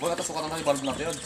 Huwag natasukan na ng valve natin yun.